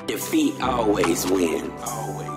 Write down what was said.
defeat always wins. Always.